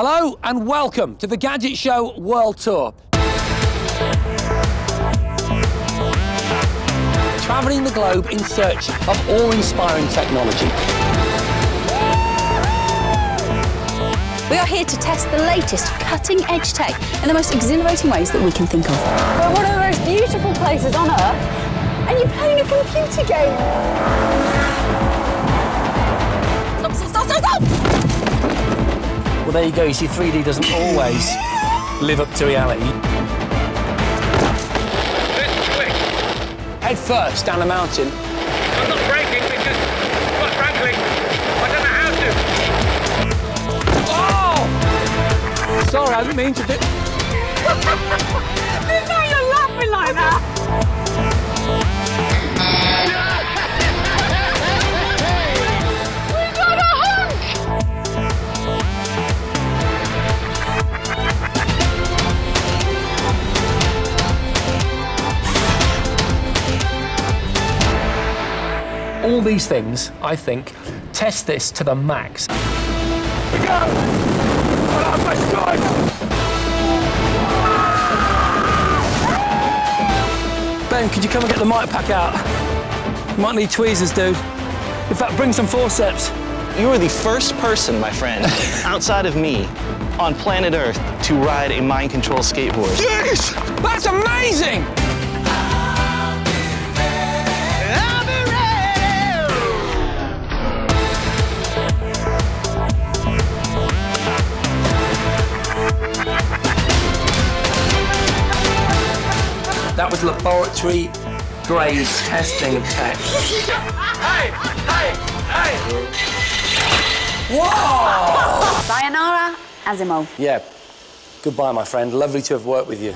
Hello and welcome to the Gadget Show World Tour. Travelling the globe in search of awe-inspiring technology. We are here to test the latest cutting-edge tech in the most exhilarating ways that we can think of. We're one of the most beautiful places on Earth, and you're playing a computer game. Stop, stop, stop, stop, stop! Well, there you go. You see, 3D doesn't always live up to reality. This quick. Head first down a mountain. I'm not braking because, quite frankly, I don't know how to. Oh! Sorry, I didn't mean to do... All these things, I think, test this to the max. We go! Oh, my God! Ben, could you come and get the mic pack out? Might need tweezers, dude. In fact, bring some forceps. You are the first person, my friend, outside of me, on planet Earth to ride a mind control skateboard. Jeez! That's amazing! That was laboratory grade testing of tech. Hey! Hey! Hey! Sayonara, Asimo. Yeah. Goodbye, my friend. Lovely to have worked with you.